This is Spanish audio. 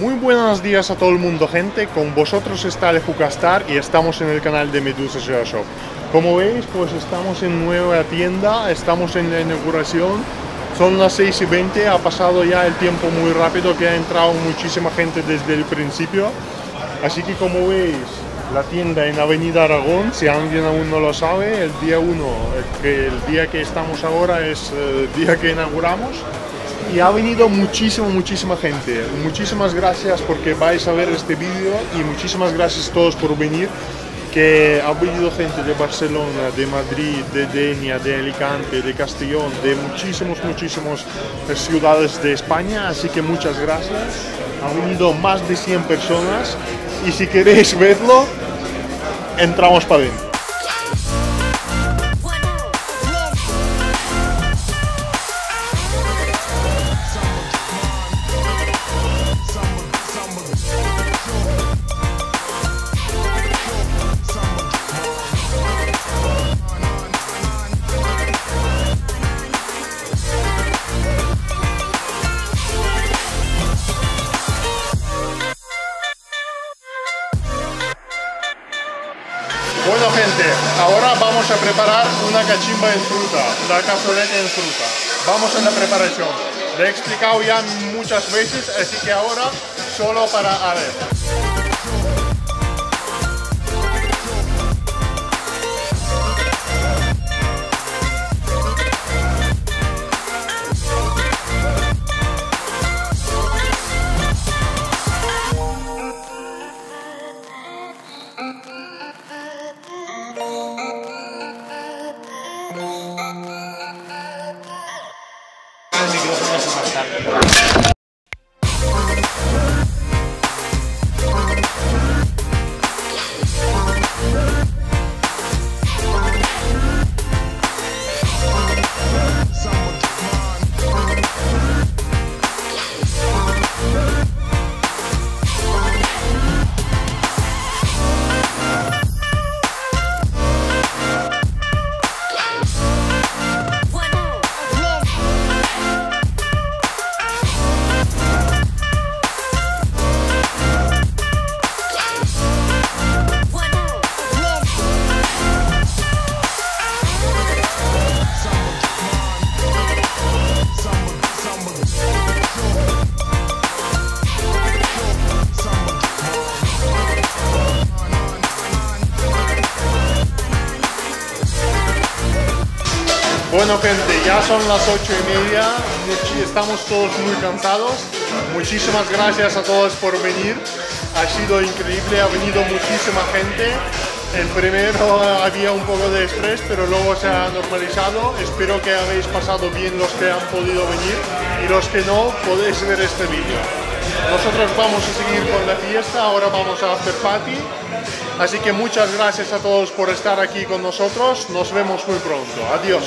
buenos días a todo el mundo, gente. Con vosotros está el Jucastar y estamos en el canal de Medusa Shop. Como veis, pues estamos en nueva tienda, estamos en la inauguración. Son las 6 y 20, ha pasado ya el tiempo muy rápido, que ha entrado muchísima gente desde el principio. Así que como veis, la tienda en Avenida Aragón, si alguien aún no lo sabe, el día 1, el, el día que estamos ahora es el día que inauguramos y ha venido muchísima, muchísima gente. Muchísimas gracias porque vais a ver este vídeo y muchísimas gracias a todos por venir. Que ha venido gente de Barcelona, de Madrid, de Denia, de Alicante, de Castellón, de muchísimos, muchísimos ciudades de España. Así que muchas gracias. Ha venido más de 100 personas y si queréis verlo, entramos para adentro. Bueno gente, ahora vamos a preparar una cachimba en fruta, una cazoleta en fruta. Vamos a la preparación. Le he explicado ya muchas veces, así que ahora solo para a El micrófono es más tarde. Bueno gente, ya son las ocho y media, estamos todos muy cansados. Muchísimas gracias a todos por venir, ha sido increíble, ha venido muchísima gente. El primero había un poco de estrés, pero luego se ha normalizado. Espero que habéis pasado bien los que han podido venir y los que no podéis ver este vídeo. Nosotros vamos a seguir con la fiesta, ahora vamos a hacer party. Así que muchas gracias a todos por estar aquí con nosotros. Nos vemos muy pronto. Adiós.